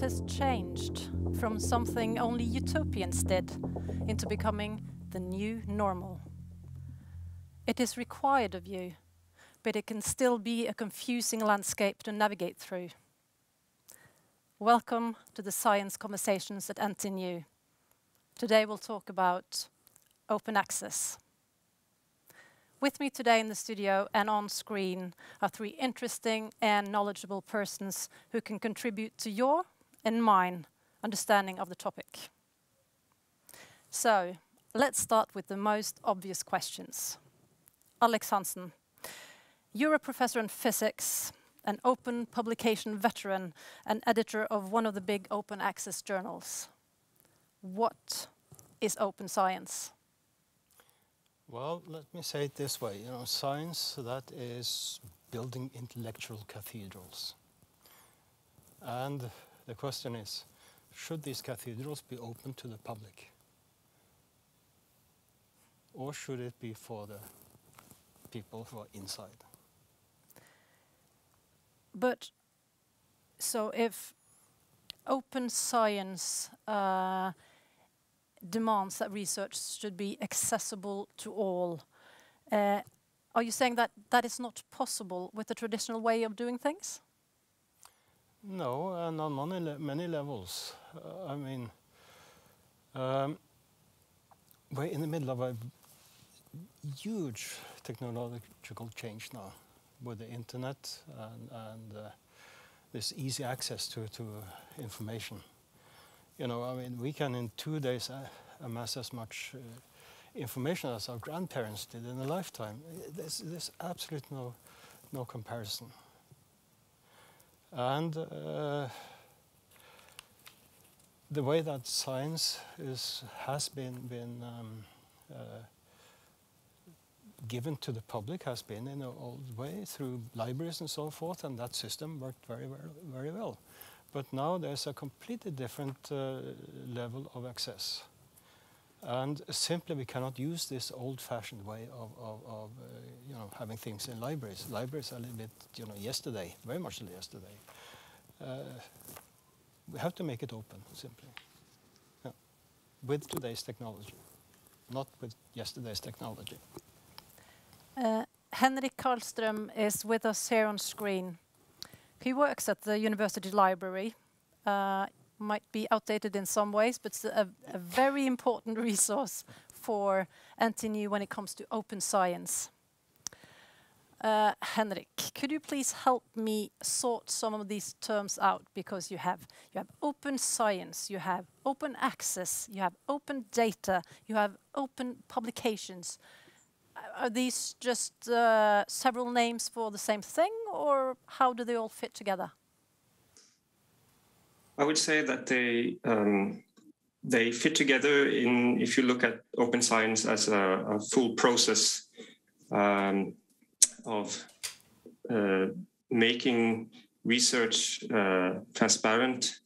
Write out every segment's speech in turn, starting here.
has changed from something only utopians did into becoming the new normal. It is required of you, but it can still be a confusing landscape to navigate through. Welcome to the Science Conversations at NTNU. Today we'll talk about open access. With me today in the studio and on screen are three interesting and knowledgeable persons who can contribute to your and mine understanding of the topic. So let's start with the most obvious questions. Alex Hansen, you're a professor in physics, an open publication veteran, and editor of one of the big open access journals. What is open science? Well, let me say it this way. You know, science, that is building intellectual cathedrals. And the question is, should these cathedrals be open to the public? Or should it be for the people who are inside? But so if open science uh, demands that research should be accessible to all. Uh, are you saying that that is not possible with the traditional way of doing things? No, and on many, many levels. Uh, I mean, um, we're in the middle of a huge technological change now with the internet and, and uh, this easy access to, to information you know, I mean, we can in two days uh, amass as much uh, information as our grandparents did in a lifetime. There's, there's absolutely no, no comparison. And uh, the way that science is, has been, been um, uh, given to the public has been in an old way through libraries and so forth, and that system worked very, very, very well. But now there's a completely different uh, level of access. And simply we cannot use this old-fashioned way of, of, of uh, you know, having things in libraries. Libraries are a little bit, you know, yesterday, very much yesterday. Uh, we have to make it open, simply, yeah. with today's technology, not with yesterday's technology. Uh, Henrik Karlström is with us here on screen. He works at the university library. Uh, might be outdated in some ways, but it's a, a very important resource for NTNU when it comes to open science. Uh, Henrik, could you please help me sort some of these terms out because you have you have open science, you have open access, you have open data, you have open publications are these just uh, several names for the same thing, or how do they all fit together? I would say that they um, they fit together in if you look at open science as a, a full process um, of uh, making research uh, transparent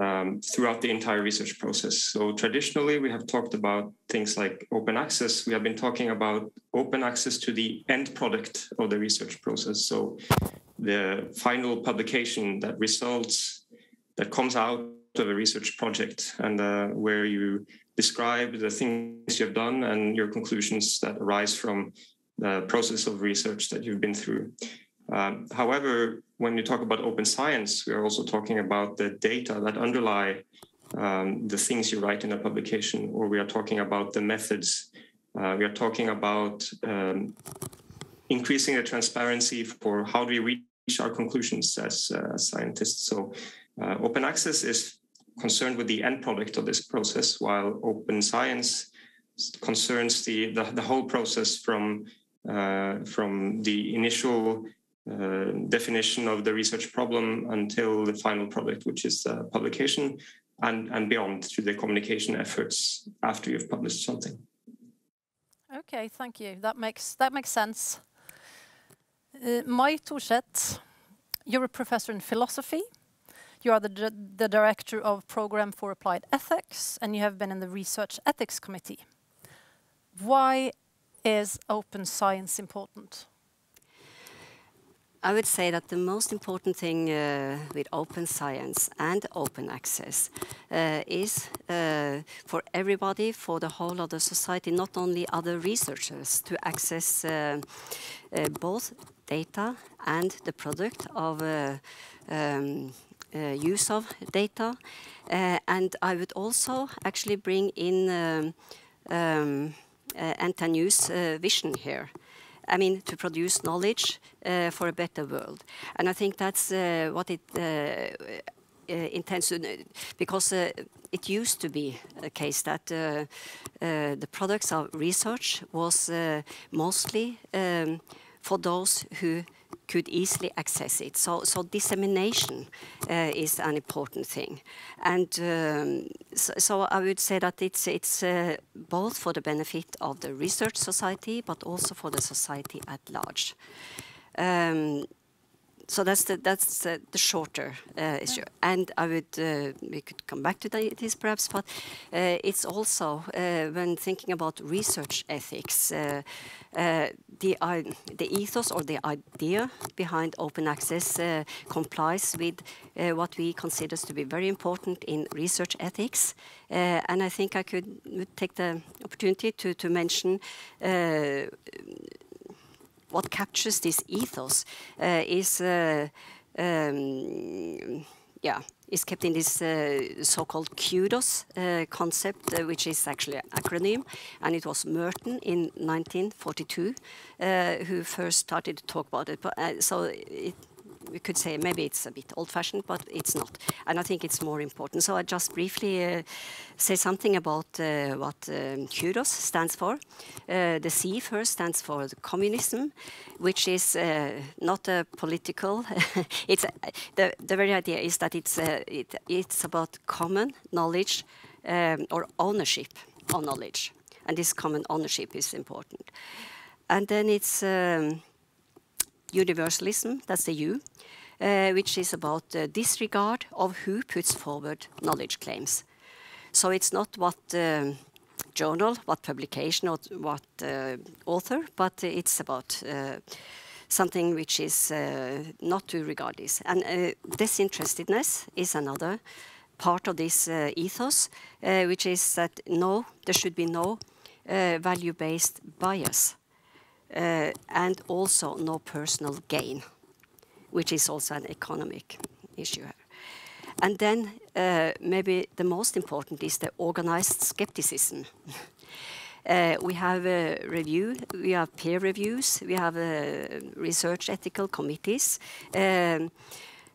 um, throughout the entire research process. So traditionally, we have talked about things like open access. We have been talking about open access to the end product of the research process. So the final publication that results, that comes out of a research project and uh, where you describe the things you've done and your conclusions that arise from the process of research that you've been through. Um, however, when you talk about open science, we are also talking about the data that underlie um, the things you write in a publication, or we are talking about the methods. Uh, we are talking about um, increasing the transparency for how do we reach our conclusions as uh, scientists. So, uh, open access is concerned with the end product of this process, while open science concerns the the, the whole process from uh, from the initial uh, definition of the research problem until the final product, which is uh, publication, and, and beyond to the communication efforts after you've published something. Okay, thank you. That makes that makes sense. Uh, May you're a professor in philosophy. You are the, the director of Program for Applied Ethics, and you have been in the Research Ethics Committee. Why is open science important? I would say that the most important thing uh, with open science and open access uh, is uh, for everybody, for the whole of the society, not only other researchers, to access uh, uh, both data and the product of uh, um, use of data. and I would also actually bring in um, um, NTNU's vision here. I mean, to produce knowledge uh, for a better world. And I think that's uh, what it uh, intends to, because it used to be a case that the products of research was mostly um, for those who could easily access it. So, so dissemination uh, is an important thing, and um, so, so, I would say that it's it's uh, both for the benefit of the research society, but also for the society at large. Um, so that's the that's the, the shorter uh, issue, and I would uh, we could come back to this perhaps, but uh, it's also uh, when thinking about research ethics, uh, uh, the the ethos or the idea behind open access complies with what we consider to be very important in research ethics, and I think I could take the opportunity to to mention what captures this ethos uh, is uh, um, yeah is kept in this uh, so-called CUDOS uh, concept, uh, which is actually an acronym, and it was Merton in 1942 uh, who first started to talk about it. But, so it we could say maybe it's a bit old-fashioned, but it's not. And I think it's more important. So I just briefly uh, say something about uh, what um, CUDOS stands for. Uh, the C first stands for communism, which is uh, not a political. it's the the very idea is that it's uh, it, it's about common knowledge um, or ownership of knowledge, and this common ownership is important. And then it's um, universalism, that's the U, uh, which is about disregard of who puts forward knowledge claims. So it's not what uh, journal, what publication, or what uh, author, but it's about uh, something which is uh, not to regard this. And uh, disinterestedness is another part of this ethos, which is that no, there should be no value-based bias and also no personal gain, which is also an economic issue. And then uh, maybe the most important is the organized skepticism. Uh, we have a review, we have peer reviews, we have uh, research ethical committees. Um,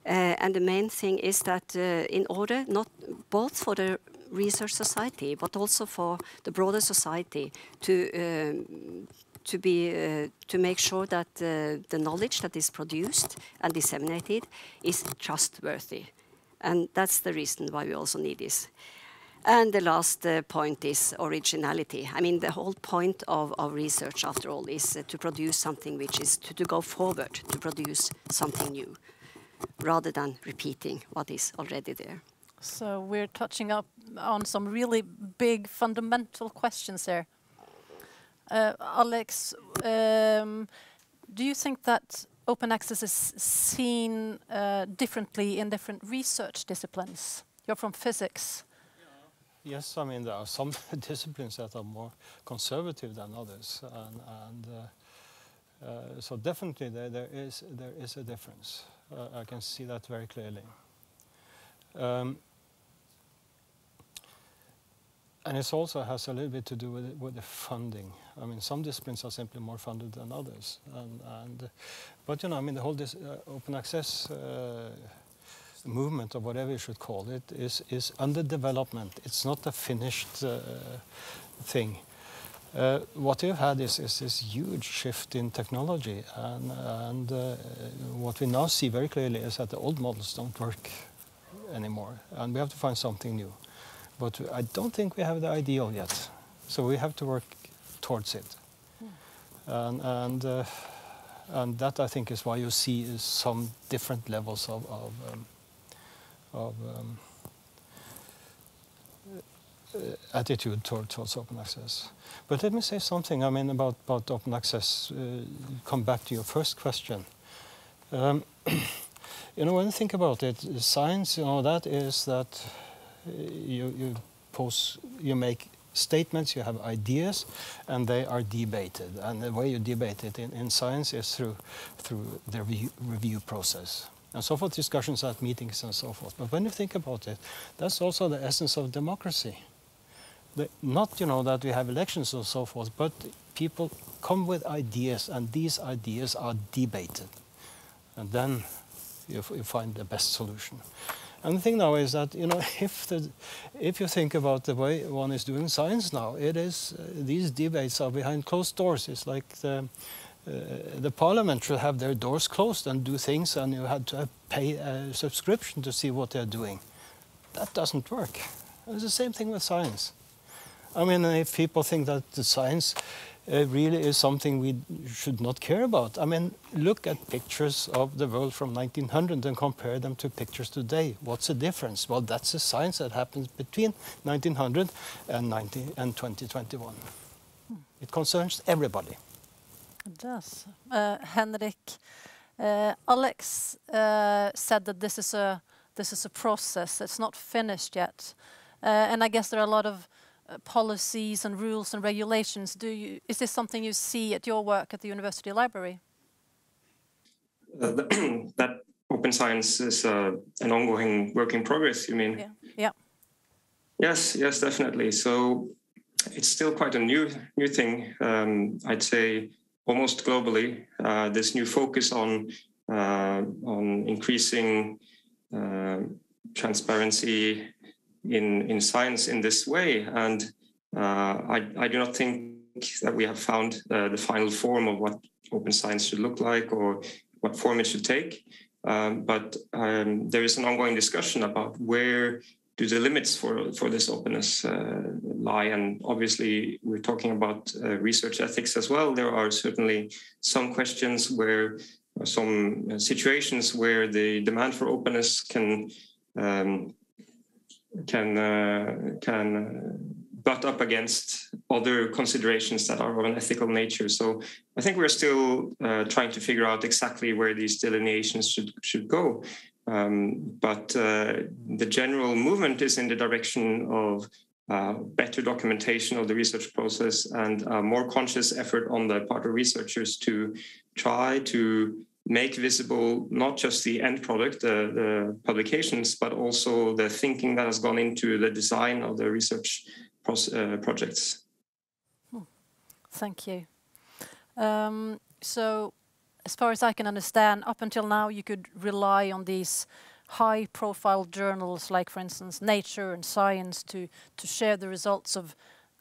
uh, and the main thing is that uh, in order, not both for the research society, but also for the broader society to um, to be uh, to make sure that uh, the knowledge that is produced and disseminated is trustworthy, and that's the reason why we also need this. And the last uh, point is originality. I mean, the whole point of, of research, after all, is uh, to produce something which is to, to go forward, to produce something new, rather than repeating what is already there. So we're touching up on some really big fundamental questions there. Uh, Alex, um, do you think that open access is seen uh, differently in different research disciplines? You're from physics. Yes, I mean there are some disciplines that are more conservative than others, and, and uh, uh, so definitely there, there is there is a difference. Uh, I can see that very clearly. Um, and it also has a little bit to do with, with the funding. I mean, some disciplines are simply more funded than others. And, and but you know, I mean, the whole uh, open access uh, movement, or whatever you should call it, is is under development. It's not a finished uh, thing. Uh, what we've had is, is this huge shift in technology, and, and uh, what we now see very clearly is that the old models don't work anymore, and we have to find something new. But I don't think we have the ideal yet. So we have to work towards it. And, and, uh, and that I think is why you see some different levels of, of, um, of um, uh, attitude toward, towards open access. But let me say something, I mean, about, about open access, uh, come back to your first question. Um, you know, when you think about it, science, you know, that is that uh, you you pose, you make statements, you have ideas, and they are debated. And the way you debate it in, in science is through through the review, review process and so forth, discussions at meetings and so forth. But when you think about it, that's also the essence of democracy. The, not, you know, that we have elections and so forth, but people come with ideas, and these ideas are debated, and then you, you find the best solution. And the thing now is that you know if the if you think about the way one is doing science now, it is uh, these debates are behind closed doors. It's like the uh, the parliament should have their doors closed and do things, and you had to pay a subscription to see what they're doing. That doesn't work. It's the same thing with science. I mean, if people think that the science uh, really is something we should not care about. I mean, look at pictures of the world from 1900 and compare them to pictures today. What's the difference? Well, that's the science that happens between 1900 and, 19, and 2021. Hmm. It concerns everybody. It does. Uh, Henrik, uh, Alex uh, said that this is a this is a process. It's not finished yet, uh, and I guess there are a lot of uh, policies and rules and regulations. Do you is this something you see at your work at the university library? Uh, that open science is an ongoing work in progress. You mean? Yeah. yeah. Yes. Yes. Definitely. So it's still quite a new new thing. Um, I'd say almost globally, uh, this new focus on uh, on increasing uh, transparency in in science in this way, and uh, I, I do not think that we have found uh, the final form of what open science should look like or what form it should take. Um, but um, there is an ongoing discussion about where do the limits for, for this openness uh, lie? And obviously, we're talking about uh, research ethics as well. There are certainly some questions where, some situations where the demand for openness can um, can uh, can butt up against other considerations that are of an ethical nature. So I think we're still uh, trying to figure out exactly where these delineations should should go. Um, but uh, the general movement is in the direction of uh, better documentation of the research process and a more conscious effort on the part of researchers to try to make visible not just the end product, the, the publications, but also the thinking that has gone into the design of the research uh, projects. Hmm. Thank you. Um, so as far as I can understand, up until now, you could rely on these high profile journals like, for instance, Nature and Science to, to share the results of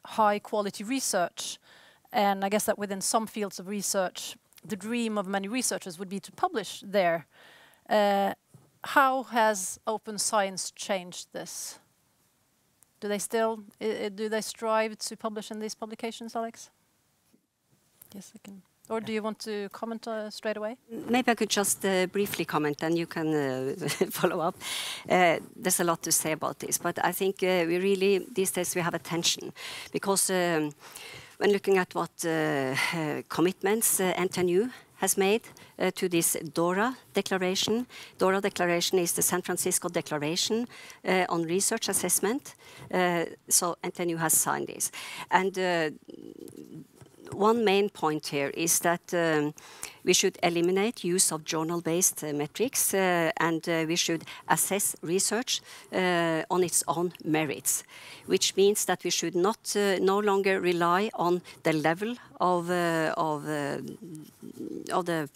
high quality research. And I guess that within some fields of research, the dream of many researchers would be to publish there. Uh, how has open science changed this? Do they still, do they strive to publish in these publications, Alex? Yes, I can. Or do you want to comment uh, straight away? Maybe I could just uh, briefly comment and you can uh, follow up. Uh, there's a lot to say about this, but I think uh, we really, these days, we have attention because um, when looking at what uh, commitments NTNU has made uh, to this DORA declaration. DORA declaration is the San Francisco Declaration uh, on Research Assessment. Uh, so NTNU has signed this. And one main point here is that um, we should eliminate use of journal-based uh, metrics uh, and uh, we should assess research uh, on its own merits, which means that we should not uh, no longer rely on the level of, uh, of, of the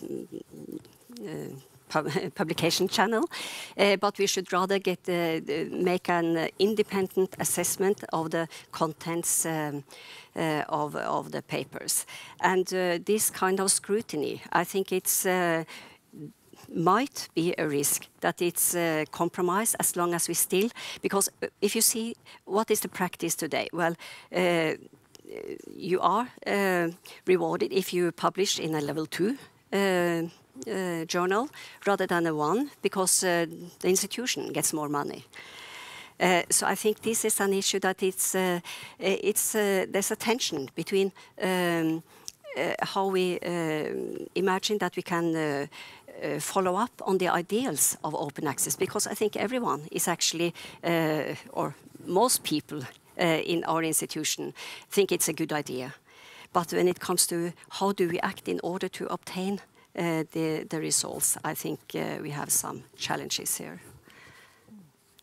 publication channel, uh, but we should rather get uh, make an independent assessment of the contents um, uh, of, of the papers. And this kind of scrutiny, I think it's might be a risk that it's compromised as long as we still because if you see what is the practice today well uh, you are uh, rewarded if you publish in a level two journal rather than a one because uh, the institution gets more money. Uh, so I think this is an issue that it's uh, it's uh, there's a tension between um, uh, how we imagine that we can uh, follow up on the ideals of open access because I think everyone is actually, uh, or most people uh, in our institution think it's a good idea. But when it comes to how do we act in order to obtain uh, the, the results, I think uh, we have some challenges here.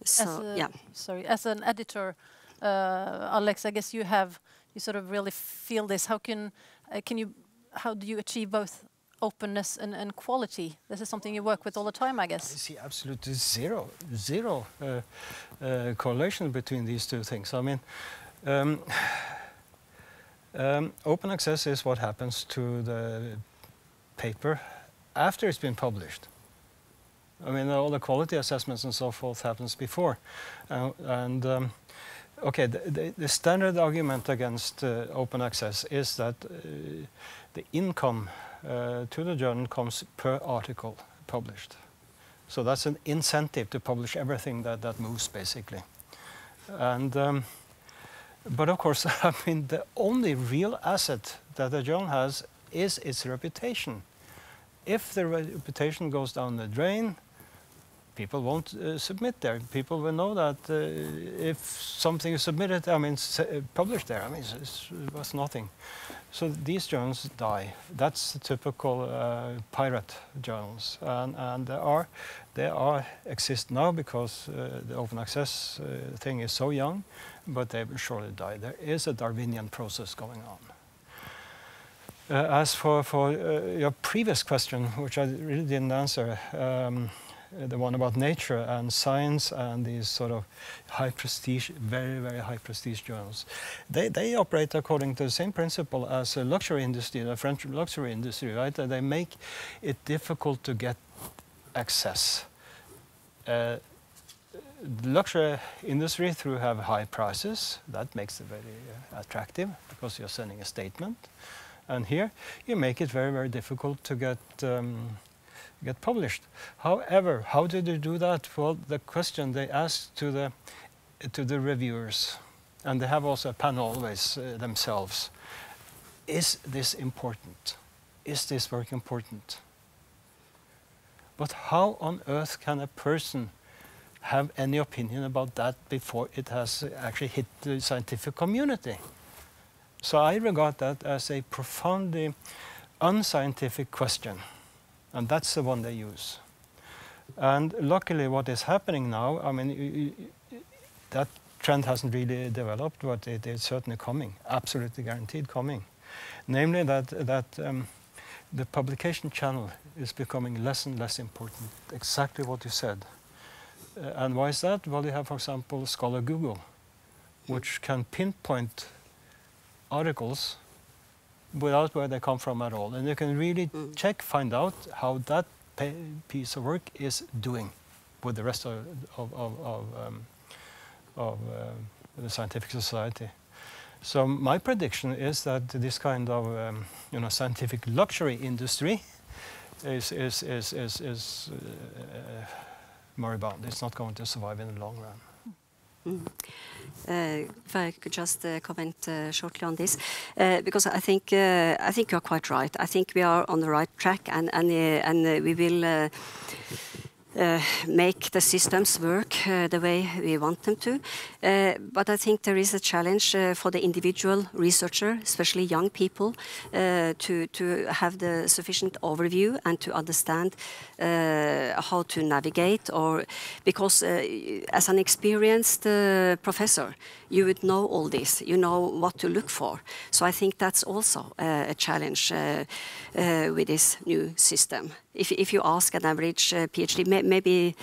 So, yeah. Sorry, as an editor, uh, Alex, I guess you have you sort of really feel this. How can uh, can you how do you achieve both openness and, and quality? This is something you work with all the time, I I guess. see absolutely zero, zero uh, uh, correlation between these two things. I mean, um, um, open access is what happens to the paper after it's been published. I mean, all the quality assessments and so forth happens before, uh, and um, okay, the, the, the, standard argument against uh, open access is that uh, the income uh, to the journal comes per article published. So that's an incentive to publish everything that, that moves, basically. And um, but of course, I mean, the only real asset that a journal has is its reputation. If the reputation goes down the drain, people won't uh, submit there. People will know that uh, if something is submitted, I mean, published there, I mean, it was nothing. So these journals die. That's the typical uh, pirate journals, and, and they are they are exist now because uh, the open access uh, thing is so young, but they will surely die. There is a Darwinian process going on. Uh, as for for your previous question, which I really didn't answer. Um, the one about nature and science and these sort of high prestige, very, very high prestige journals. They, they operate according to the same principle as a luxury industry, the French luxury industry, right? They make it difficult to get access. Uh, luxury industry through have high prices. That makes it very uh, attractive because you're sending a statement. And here you make it very, very difficult to get um, get published. However, how did they do that? Well, the question they asked to the to the reviewers, and they have also a panel always uh, themselves. Is this important? Is this work important? But how on earth can a person have any opinion about that before it has actually hit the scientific community? So I regard that as a profoundly unscientific question. And that's the one they use. And luckily, what is happening now, I mean, that trend hasn't really developed, but it is certainly coming, absolutely guaranteed coming. Namely, that, that um, the publication channel is becoming less and less important, exactly what you said. Uh, and why is that? Well, you have, for example, Scholar Google, which can pinpoint articles without where they come from at all. And you can really mm. check, find out how that piece of work is doing with the rest of, of, of, of, um, of uh, the scientific society. So my prediction is that this kind of um, you know, scientific luxury industry is, is, is, is, is uh, moribund. It's not going to survive in the long run. Mm. Uh, if I could just uh, comment uh, shortly on this, because I think I think you are quite right. I think we are on the right track, and and we will uh, make the systems work uh, the way we want them to. Uh, but I think there is a challenge uh, for the individual researcher, especially young people, uh, to, to have the sufficient overview and to understand how to navigate or because as an experienced professor, you would know all this, you know what to look for. So I think that's also a challenge with this new system if, if you ask an average PhD, may, maybe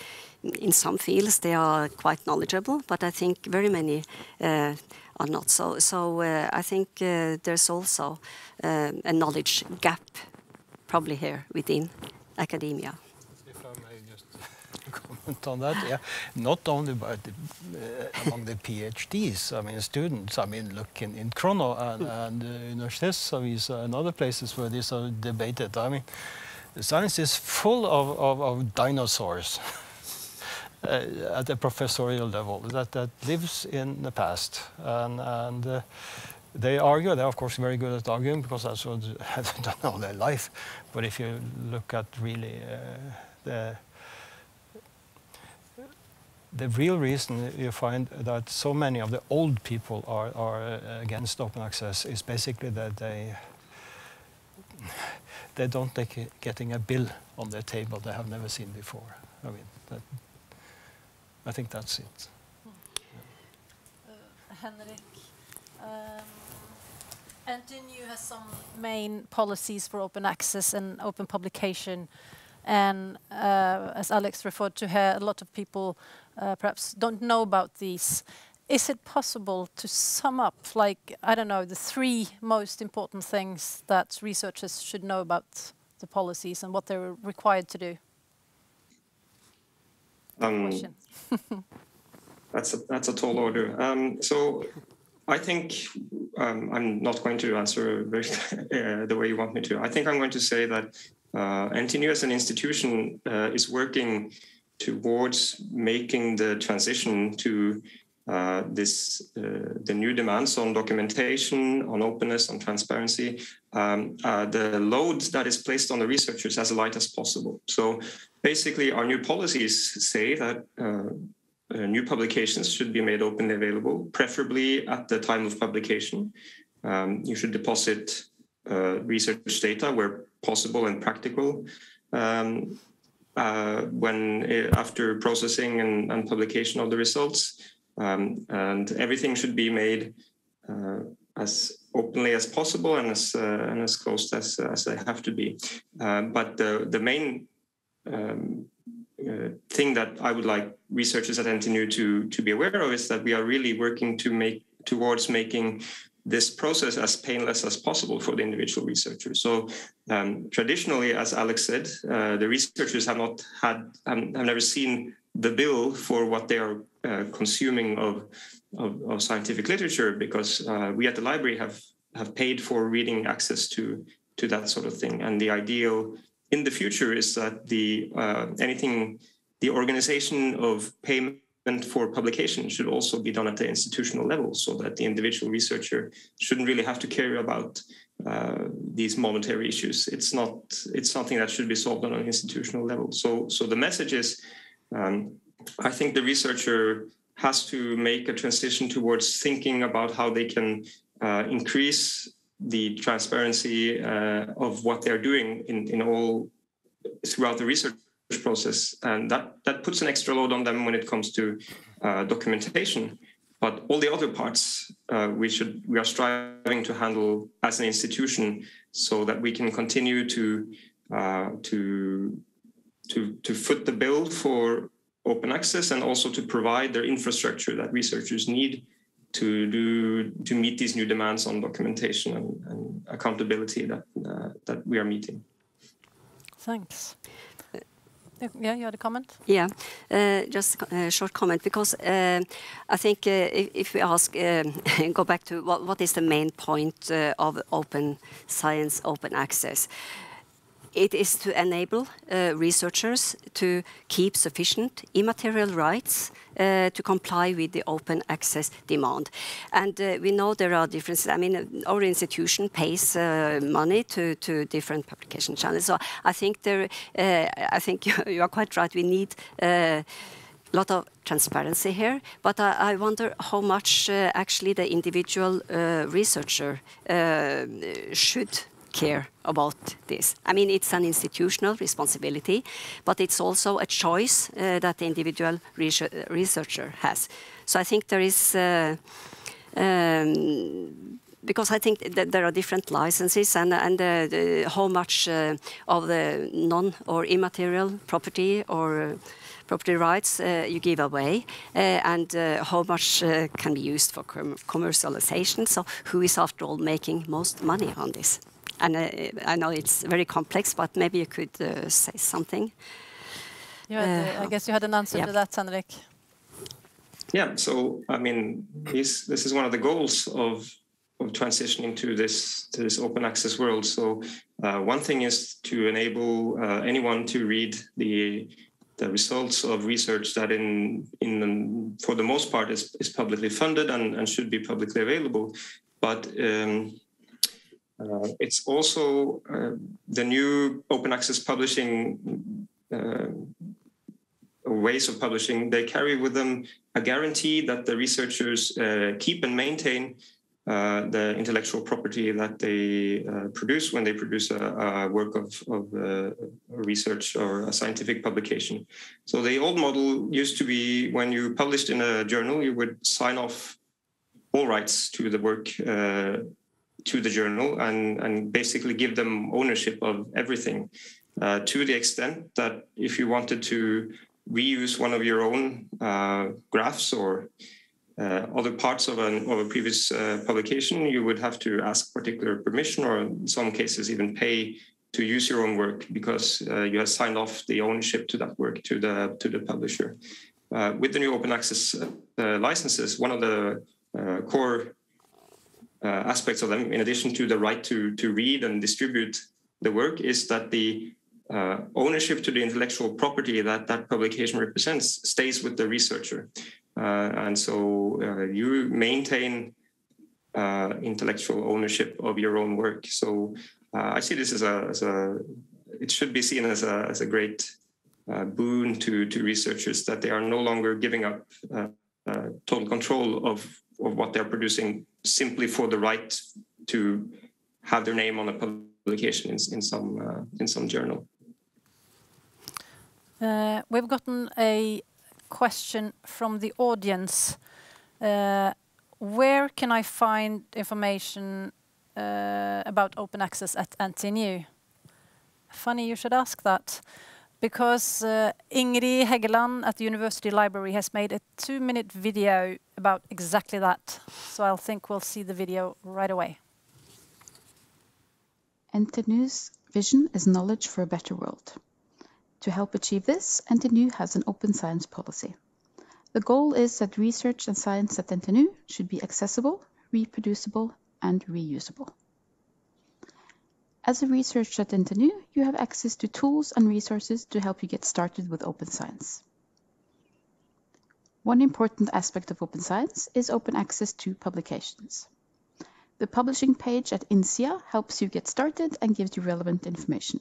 in some fields they are quite knowledgeable, but I think very many uh, are not. So, so uh, I think uh, there's also uh, a knowledge gap probably here within academia. If I may just comment on that, yeah, not only by the, uh, among the PhDs, I mean students, I mean look in, in Khrono and, mm. and uh, and other places where these are debated. I mean, science is full of, of, of dinosaurs uh, at the professorial level that, that lives in the past. And, and uh, they argue. They're of course very good at arguing because that's what they have done all their life. But if you look at really uh, the the real reason you find that so many of the old people are, are uh, against open access is basically that they they don't like getting a bill on their table they have never seen before. I mean, that, I think that's it. Uh, Henrik, um, NTNU has some main policies for open access and open publication. And uh, as Alex referred to here, a lot of people uh, perhaps don't know about these. Is it possible to sum up, like, I don't know, the three most important things that researchers should know about the policies and what they're required to do? Um, that's a that's a tall order. Um, so I think um, I'm not going to answer very, uh, the way you want me to. I think I'm going to say that uh, NTNU as an institution uh, is working towards making the transition to uh, this uh, the new demands on documentation, on openness, on transparency, um, uh, the load that is placed on the researchers as light as possible. So basically, our new policies say that uh, uh, new publications should be made openly available, preferably at the time of publication. Um, you should deposit uh, research data where possible and practical. Um, when after processing and, and publication of the results, um, and everything should be made uh, as openly as possible and as uh, and as close as as they have to be. Uh, but the the main um, uh, thing that I would like researchers at NTNU to to be aware of is that we are really working to make towards making this process as painless as possible for the individual researcher. So um, traditionally, as Alex said, uh, the researchers have not had have, have never seen the bill for what they are uh, consuming of, of, of, scientific literature because uh, we at the library have have paid for reading access to to that sort of thing. And the ideal in the future is that the uh, anything the organization of payment for publication should also be done at the institutional level so that the individual researcher shouldn't really have to care about uh, these monetary issues. It's not it's something that should be solved on an institutional level. So so the message is um, I think the researcher has to make a transition towards thinking about how they can uh, increase the transparency uh, of what they're doing in, in all throughout the research process. And that that puts an extra load on them when it comes to uh, documentation. But all the other parts uh, we should we are striving to handle as an institution so that we can continue to uh, to to to foot the bill for open access and also to provide their infrastructure that researchers need to do to meet these new demands on documentation and, and accountability that uh, that we are meeting. Thanks. Yeah, you had a comment? Yeah, uh, just a short comment because uh, I think uh, if, if, we ask, uh, go back to what, what is the main point uh, of open science, open access? It is to enable uh, researchers to keep sufficient immaterial rights uh, to comply with the open access demand. And uh, we know there are differences. I mean, our institution pays uh, money to, to different publication channels. So I think there, uh, I think you are quite right. We need a uh, lot of transparency here, but I, I wonder how much actually the individual researcher should care about this. I mean, it's an institutional responsibility, but it's also a choice uh, that the individual researcher has. So I think there is. Uh, um, because I think that there are different licenses and, and uh, the, how much uh, of the non or immaterial property or uh, property rights uh, you give away uh, and uh, how much can be used for com commercialization. So who is after all making most money on this? And uh, I know it's very complex, but maybe you could uh, say something. Had, I guess you had an answer yeah. to that, Henrik. Yeah, so I mean, this this is one of the goals of of transitioning to this to this open access world. So uh, one thing is to enable uh, anyone to read the the results of research that in in for the most part is, is publicly funded and, and should be publicly available but um, uh, it's also uh, the new open access publishing uh, ways of publishing. They carry with them a guarantee that the researchers uh, keep and maintain uh, the intellectual property that they uh, produce when they produce a, a work of, of research or a scientific publication. So the old model used to be when you published in a journal, you would sign off all rights to the work to the journal and, and basically give them ownership of everything uh, to the extent that if you wanted to reuse one of your own uh, graphs or uh, other parts of, an, of a previous uh, publication, you would have to ask particular permission or in some cases even pay to use your own work because uh, you have signed off the ownership to that work to the to the publisher. Uh, with the new open access licenses, one of the core aspects of them, in addition to the right to to read and distribute the work, is that the ownership to the intellectual property that that publication represents stays with the researcher. Uh, and so uh, you maintain uh, intellectual ownership of your own work. So I see this as a, as a, it should be seen as a, as a great boon to, to researchers that they are no longer giving up total control of, of what they're producing simply for the right to have their name on a publication in, in some uh, in some journal. Uh, we've gotten a question from the audience. Uh, where can I find information uh, about open access at NTNU? Funny you should ask that, because uh, Ingrid Hegeland at the University Library has made a two-minute video about exactly that. So I think we'll see the video right away. NTNU's vision is knowledge for a better world. To help achieve this, NTNU has an open science policy. The goal is that research and science at NTNU should be accessible, reproducible, and reusable. As a researcher at NTNU, you have access to tools and resources to help you get started with open science. One important aspect of open science is open access to publications. The publishing page at Innsida helps you get started and gives you relevant information.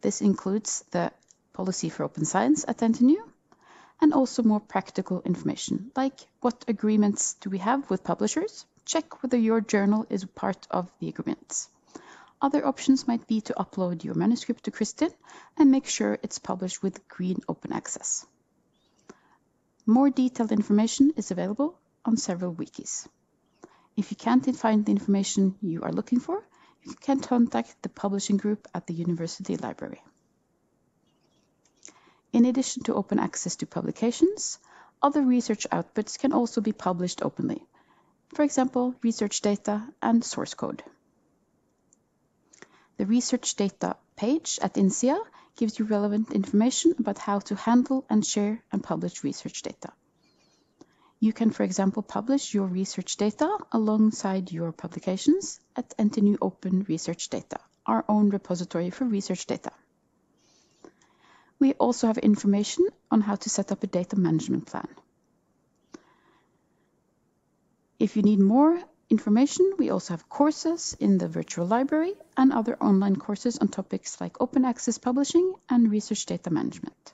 This includes the policy for open science at NTNU, and also more practical information, like what agreements do we have with publishers? Check whether your journal is part of the agreements. Other options might be to upload your manuscript to Cristin and make sure it's published with green open access. More detailed information is available on several wikis. If you can't find the information you are looking for, you can contact the publishing group at the University Library. In addition to open access to publications, other research outputs can also be published openly, for example, research data and source code. The research data page at Innsida gives you relevant information about how to handle and share and publish research data. You can, for example, publish your research data alongside your publications at NTNU Open Research Data, our own repository for research data. We also have information on how to set up a data management plan. If you need more information, we also have courses in the virtual library and other online courses on topics like open access publishing and research data management.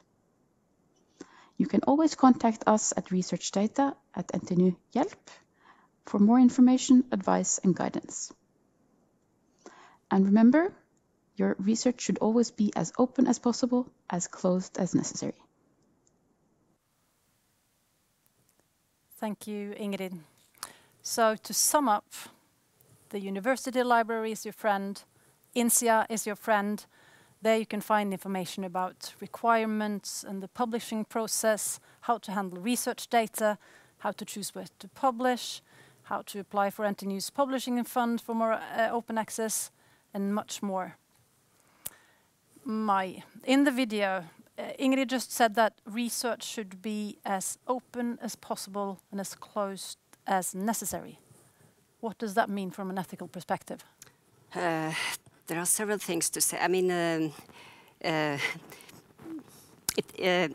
You can always contact us at Research Data at NTNU Hjelp for more information, advice, and guidance. And remember, your research should always be as open as possible, as closed as necessary. Thank you, Ingrid. So to sum up, the university library is your friend, Innsida is your friend. There you can find information about requirements and the publishing process, how to handle research data, how to choose where to publish, how to apply for NTNU's publishing fund for more uh, open access, and much more. My, in the video, uh, Ingrid just said that research should be as open as possible and as closed as necessary. What does that mean from an ethical perspective? Uh, there are several things to say. I mean, um, uh, it, uh,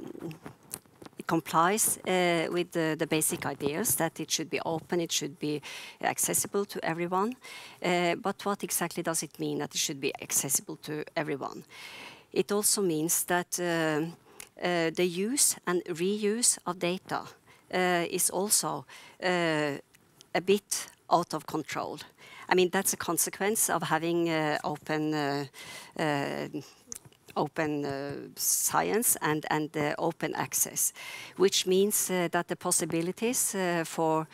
complies uh, with the, the, basic ideas that it should be open, it should be accessible to everyone. Uh, but what exactly does it mean that it should be accessible to everyone? It also means that the use and reuse of data Uh, is also uh, a bit out of control. I mean, that's a consequence of having uh, open uh, open uh, science and, and uh, open access, which means uh, that the possibilities for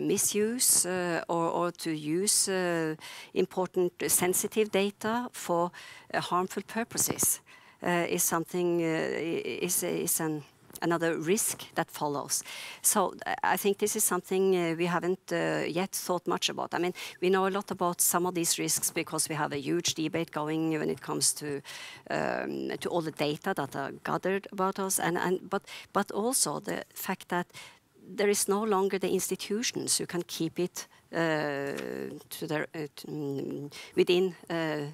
misuse or, or, to use important sensitive data for harmful purposes is something is, is an another risk that follows. So I think this is something uh, we haven't uh, yet thought much about. I mean, we know a lot about some of these risks because we have a huge debate going when it comes to um, to all the data that are gathered about us, and, and but but also the fact that there is no longer the institutions who can keep it uh, to their uh, to, um, within uh, uh,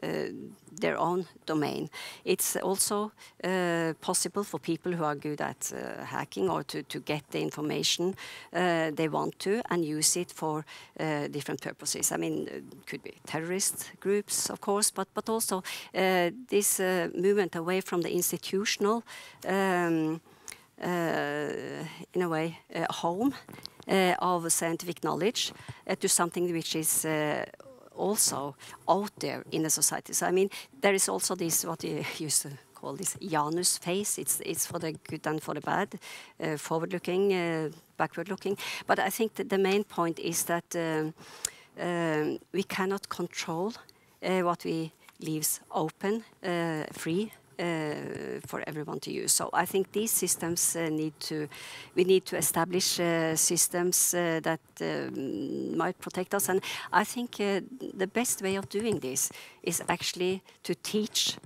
their own domain. It's also uh, possible for people who are good at uh, hacking or to, to get the information they want to and use it for different purposes. I mean, it could be terrorist groups, of course, but, but also this movement away from the institutional um, uh, in a way, uh, home uh, of scientific knowledge to something which is also out there in the society. So I mean, there is also this what you used to call this Janus face. It's it's for the good and for the bad, uh, forward-looking, uh, backward-looking. But I think that the main point is that um, um, we cannot control uh, what we leaves open, uh, free for everyone to use. So I think these systems uh, need to, we need to establish uh, systems that um, might protect us. And I think the best way of doing this is actually to teach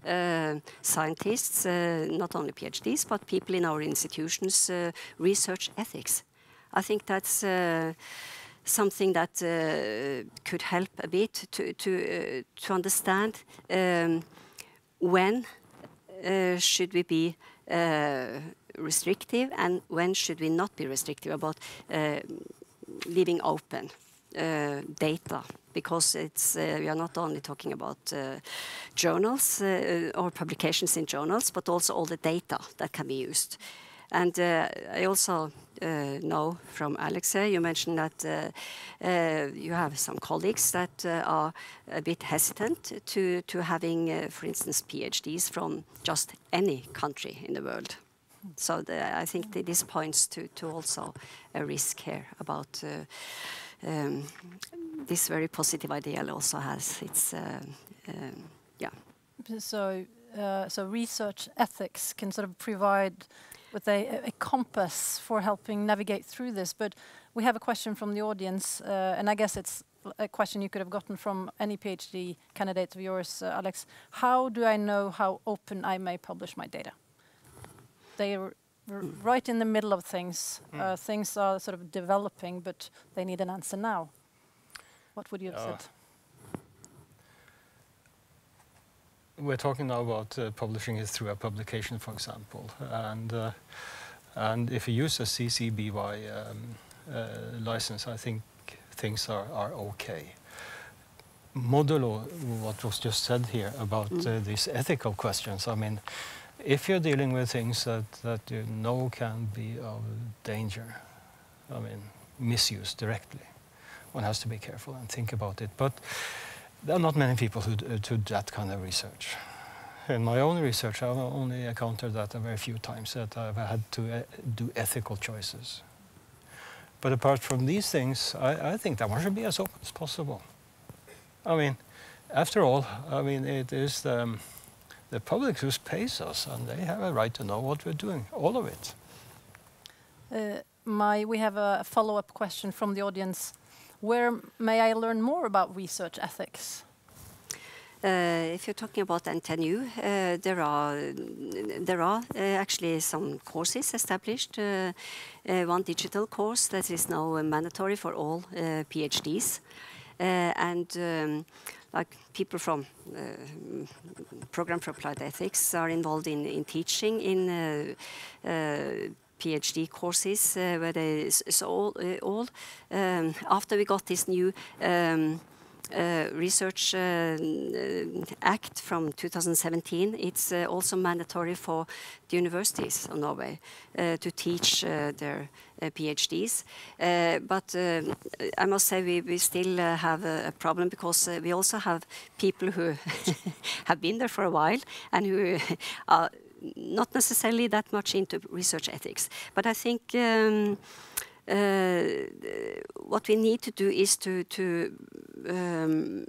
scientists, not only PhDs, but people in our institutions, research ethics. I think that's something that uh, could help a bit to to uh, to understand um, when uh, Eh, should we be uh, restrictive and when should we not be restrictive about uh, leaving open data because it's we are not only talking about journals or publications in journals, but also all the data that can be used. And I also uh, know from Alex you mentioned that uh, uh, you have some colleagues that are a bit hesitant to, to having, for instance, PhDs from just any country in the world. So the, I think this points to, to also a risk here about um, this very positive ideal also has its, um, yeah. So, uh, so research ethics can sort of provide with a, a, compass for helping navigate through this. But we have a question from the audience, uh, and I guess it's a question you could have gotten from any PhD candidate of yours, uh, Alex. How do I know how open I may publish my data? They are right in the middle of things. Mm. Uh, things are sort of developing, but they need an answer now. What would you have said? We're talking now about uh, publishing it through a publication, for example. And, uh, and if you use a CC BY um, uh, license, I think things are, are okay. Modulo, what was just said here about mm. these ethical questions, I mean, if you're dealing with things that, that you know can be of danger, I mean, misuse directly, one has to be careful and think about it. But there are not many people who do that kind of research. In my own research, I've only encountered that a very few times that I've had to uh, do ethical choices. But apart from these things, I, I think that one should be as open as possible. I mean, after all, I mean, it is the, um, the public who pays us, and they have a right to know what we're doing, all of it. Uh, my, we have a follow-up question from the audience. Where may I learn more about research ethics? Uh, if you're talking about NTNU, uh, there are there are uh, actually some courses established. Uh, uh, one digital course that is now mandatory for all uh, PhDs, and um, like people from Program for Applied Ethics are involved in, in teaching in PhD courses uh, where they all all um, after we got this new um, uh, research uh, act from 2017, it's uh, also mandatory for the universities of Norway to teach their PhDs. but I must say we, we still have a, a, problem because we also have people who have been there for a while and who are not necessarily that much into research ethics. But I think um, uh, what we need to do is to to um,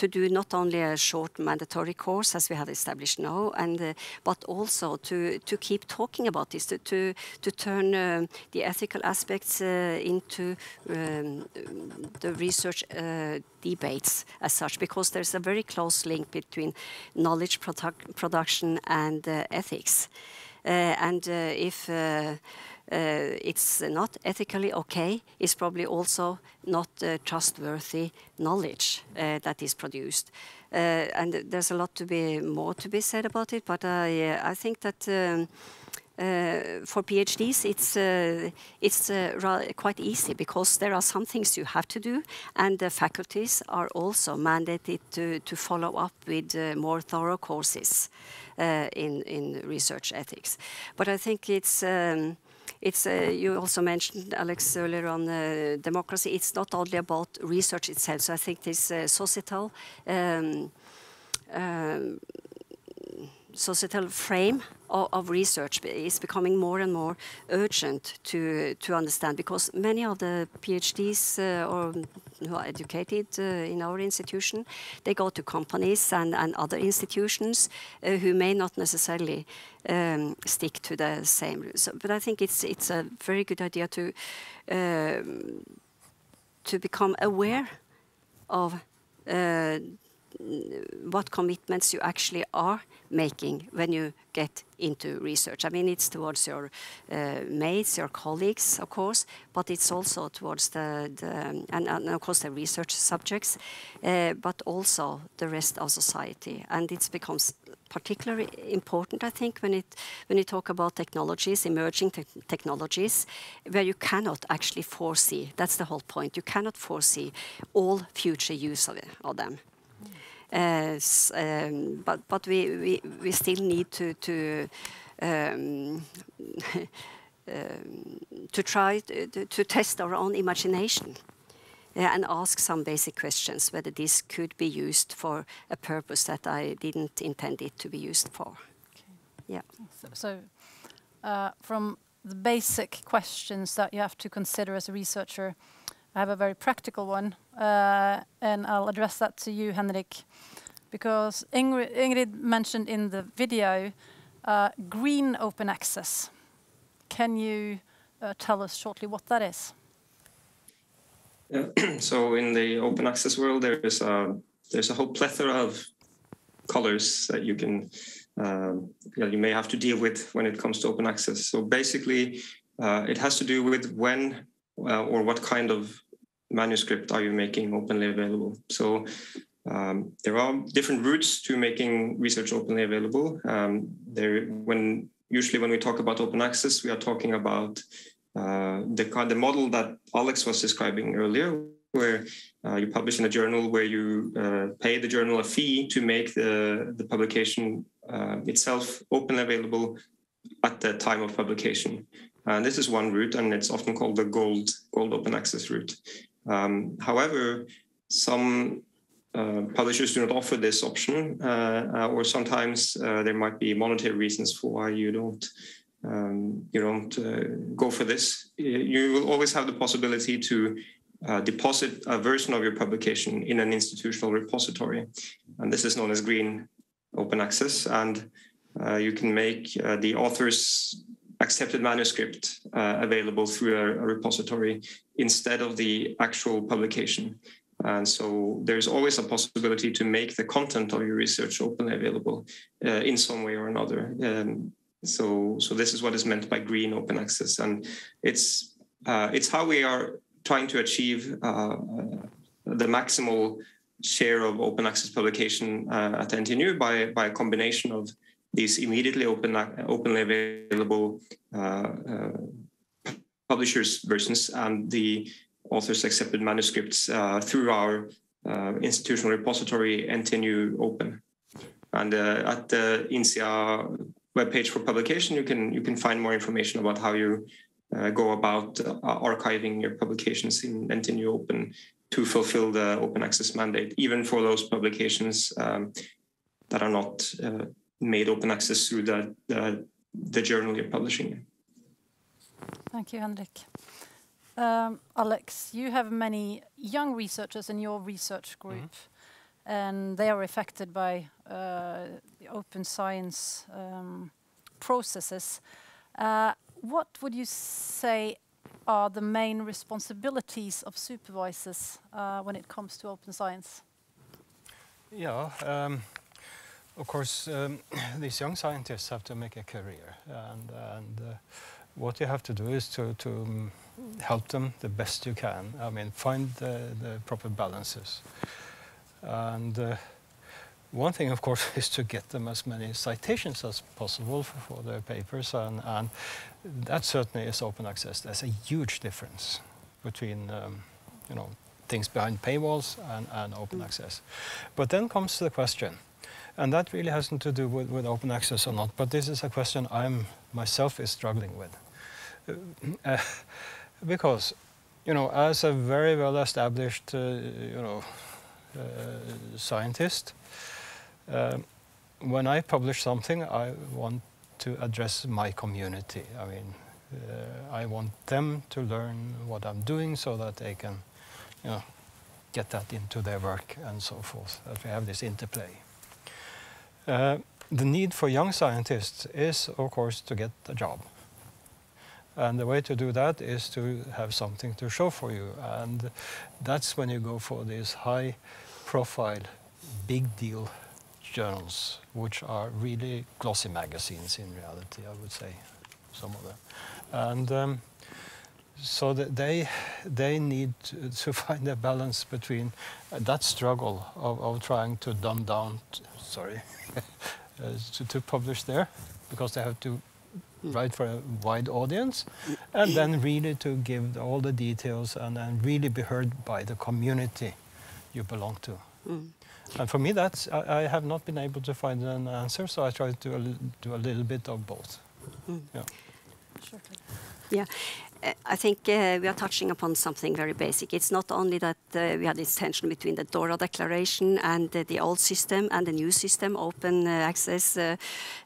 to do not only a short mandatory course as we have established now, and uh, but also to to keep talking about this, to to, to turn uh, the ethical aspects uh, into um, the research uh, debates as such, because there's a very close link between knowledge produ production and uh, ethics, and if it's not ethically okay, it's probably also not uh, trustworthy knowledge uh, that is produced. and there's a lot to be more to be said about it, but I, I think that um, uh, for PhDs, it's uh, it's uh, quite easy because there are some things you have to do, and the faculties are also mandated to to follow up with more thorough courses in in research ethics. But I think it's. Um, it's uh, you also mentioned Alex earlier on uh, democracy. It's not only about research itself. So I think this uh, societal um, um, societal frame of, of, research is becoming more and more urgent to to understand because many of the PhDs uh, or who are educated uh, in our institution, they go to companies and, and other institutions uh, who may not necessarily um, stick to the same. So, but I think it's it's a very good idea to um, to become aware of uh, what commitments you actually are making when you get into research. I mean, it's towards your uh, mates, your colleagues, of course, but it's also towards the, the and, and, of course the research subjects, uh, but also the rest of society. And it becomes particularly important, I think, when it when you talk about technologies, emerging te technologies, where you cannot actually foresee. That's the whole point. You cannot foresee all future use of, of them. Uh, um, but but we, we we still need to to um, um, to try to, to, test our own imagination uh, and ask some basic questions whether this could be used for a purpose that I didn't intend it to be used for. Okay. Yeah. So, so uh, from the basic questions that you have to consider as a researcher, I have a very practical one, uh, and I'll address that to you, Henrik, because Ingrid, Ingrid mentioned in the video uh, green open access. Can you uh, tell us shortly what that is? So in the open access world, there is a there's a whole plethora of colors that you can um, yeah, you may have to deal with when it comes to open access. So basically, uh, it has to do with when uh, or what kind of manuscript are you making openly available. So um, there are different routes to making research openly available. Um, there, when usually when we talk about open access, we are talking about uh, the kind of model that Alex was describing earlier, where uh, you publish in a journal where you uh, pay the journal a fee to make the, the publication uh, itself open available at the time of publication. And this is one route, and it's often called the gold gold open access route. Um, however, some uh, publishers do not offer this option, uh, or sometimes uh, there might be monetary reasons for why you don't um, you don't uh, go for this. You will always have the possibility to uh, deposit a version of your publication in an institutional repository, and this is known as green open access. And uh, you can make uh, the author's accepted manuscript uh, available through a, a, repository instead of the actual publication. And so there's always a possibility to make the content of your research openly available uh, in some way or another. Um, so, so this is what is meant by green open access, and it's uh, it's how we are trying to achieve uh, the maximal share of open access publication uh, at NTNU by by a combination of these immediately open, openly available uh, uh, publishers versions and the authors accepted manuscripts uh, through our uh, institutional repository NTNU Open. And uh, at the Innsida webpage for publication, you can you can find more information about how you uh, go about uh, archiving your publications in NTNU Open to fulfill the open access mandate, even for those publications um, that are not uh, made open access through the, the, the journal you're publishing in. Thank you, Henrik. Um, Alex, you have many young researchers in your research group, mm -hmm. and they are affected by uh, the open science um, processes. Uh, what would you say are the main responsibilities of supervisors uh, when it comes to open science? Yeah, um, of course, um, these young scientists have to make a career, and, and uh, what you have to do is to, to um, help them the best you can. I mean, find the, the proper balances. And uh, one thing, of course, is to get them as many citations as possible for, for their papers, and, and, that certainly is open access. There's a huge difference between, um, you know, things behind paywalls and, and open mm. access. But then comes the question, and that really hasn't to do with, with open access or not, but this is a question I'm myself is struggling with. Uh, because, you know, as a very well established, uh, you know, uh, scientist, um, when I publish something, I want to address my community. I mean, uh, I want them to learn what I'm doing so that they can, you know, get that into their work and so forth. That we have this interplay. Uh, the need for young scientists is, of course, to get a job. And the way to do that is to have something to show for you. And that's when you go for these high profile, big deal journals, which are really glossy magazines in reality, I would say, some of them. And um, so that they they need to, to, find a balance between that struggle of, of trying to dumb down, sorry, uh, to, to publish there, because they have to write for a wide audience, and then really to give all the details and, and really be heard by the community you belong to. Mm. And for me, that's I, I, have not been able to find an answer, so I try to do a, do a little bit of both. Mm. Yeah. Sure. Yeah. I think uh, we are touching upon something very basic. It's not only that uh, we had this tension between the DORA declaration and uh, the old system and the new system, open uh, access, uh,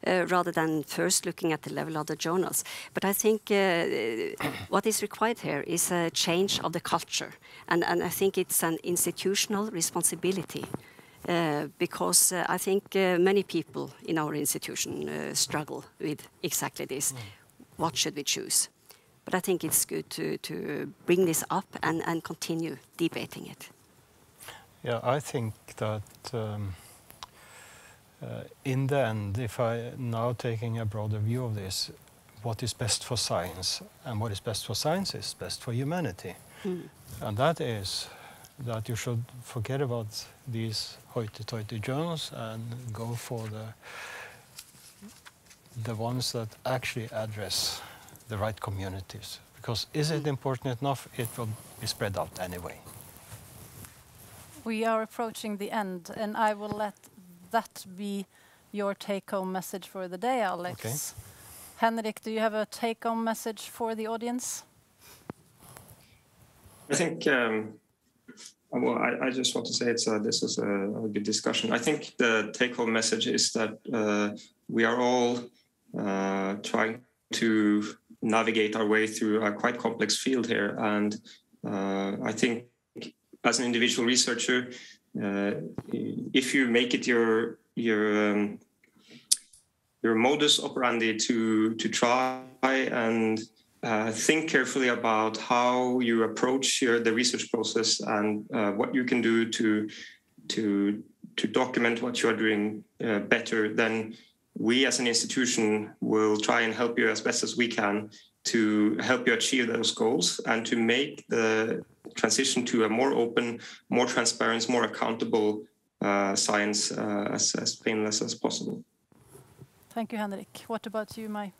uh, rather than first looking at the level of the journals. But I think what is required here is a change of the culture. And, and I think it's an institutional responsibility. because I think many people in our institution struggle with exactly this. Mm. What should we choose? But I think it's good to, to bring this up and, and continue debating it. Yeah, I think that um, uh, in the end, if I now taking a broader view of this, what is best for science and what is best for science is best for humanity. Mm. And that is that you should forget about these hoity-toity journals and go for the the ones that actually address the right communities. Because is it important enough? It will be spread out anyway. We are approaching the end, and I will let that be your take-home message for the day, Alex. Okay. Henrik, do you have a take-home message for the audience? I think, um, well, I, I, just want to say it's a, this is a, a, good discussion. I think the take-home message is that uh, we are all uh, trying to navigate our way through a quite complex field here. And uh, I think as an individual researcher, uh, if you make it your your um, your modus operandi to to try and uh, think carefully about how you approach your, the research process and uh, what you can do to to to document what you are doing uh, better, then we as an institution will try and help you as best as we can to help you achieve those goals and to make the transition to a more open, more transparent, more accountable uh, science uh, as, as painless as possible. Thank you, Henrik. What about you, May?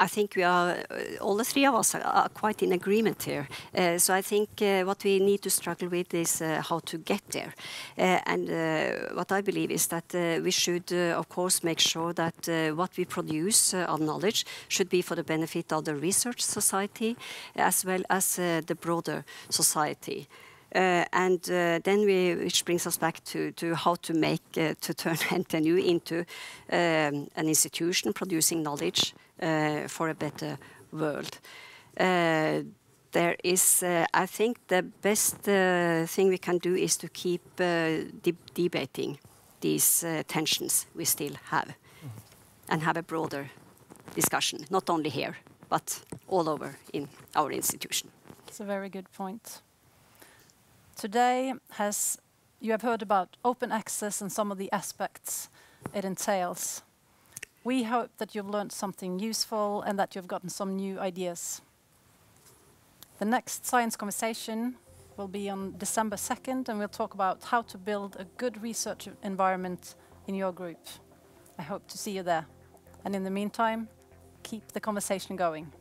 I think we are, uh, all the three of us are, are quite in agreement here. Uh, so I think uh, what we need to struggle with is uh, how to get there. Uh, and uh, what I believe is that we should, of course, make sure that what we produce of knowledge should be for the benefit of the research society as well as the broader society. Uh, and uh, then we, which brings us back to, to how to make, uh, to turn NTNU into um, an institution producing knowledge Eh, for a better world. Eh, there is, eh, I think the best thing we can do is to keep de debating these tensions we still have and have a broader discussion, not only here, but all over in our institution. It's a very good point. Today has you have heard about open access and some of the aspects it entails. We hope that you've learned something useful and that you've gotten some new ideas. The next science conversation will be on December 2nd and we'll talk about how to build a good research environment in your group. I hope to see you there. And in the meantime, keep the conversation going.